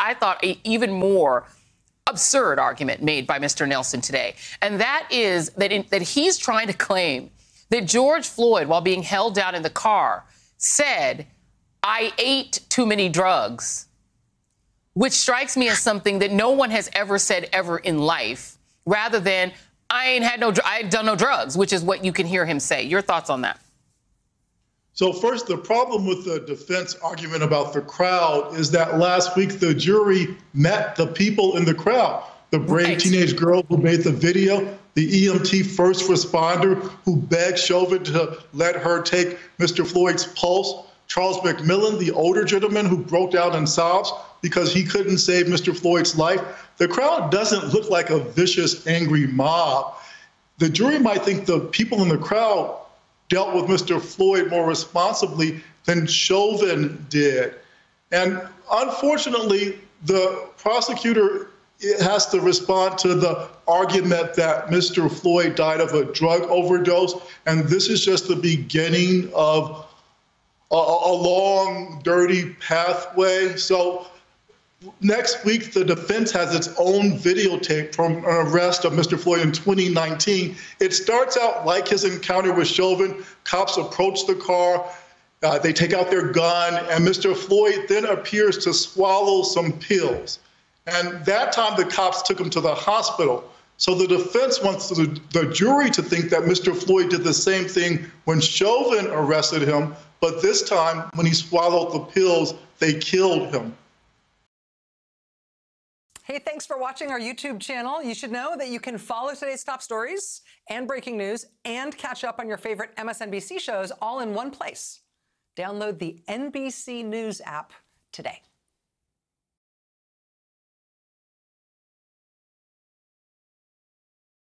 I thought, a even more absurd argument made by Mr. Nelson today. And that is that, in, that he's trying to claim that George Floyd, while being held down in the car, said, I ate too many drugs, which strikes me as something that no one has ever said ever in life, rather than, I ain't had no, I ain't done no drugs, which is what you can hear him say. Your thoughts on that? So, first, the problem with the defense argument about the crowd is that last week the jury met the people in the crowd the brave right. teenage girl who made the video, the EMT first responder who begged Chauvin to let her take Mr. Floyd's pulse, Charles McMillan, the older gentleman who broke down in sobs because he couldn't save Mr. Floyd's life. The crowd doesn't look like a vicious, angry mob. The jury might think the people in the crowd dealt with Mr. Floyd more responsibly than Chauvin did. And unfortunately, the prosecutor has to respond to the argument that Mr. Floyd died of a drug overdose. And this is just the beginning of a, a long, dirty pathway. So next week, the defense has its own videotape from an arrest of Mr. Floyd in 2019. It starts out like his encounter with Chauvin. Cops approach the car. Uh, they take out their gun, and Mr. Floyd then appears to swallow some pills. And that time, the cops took him to the hospital. So the defense wants the, the jury to think that Mr. Floyd did the same thing when Chauvin arrested him, but this time, when he swallowed the pills, they killed him. Hey, thanks for watching our YouTube channel. You should know that you can follow today's top stories and breaking news and catch up on your favorite MSNBC shows all in one place. Download the NBC News app today.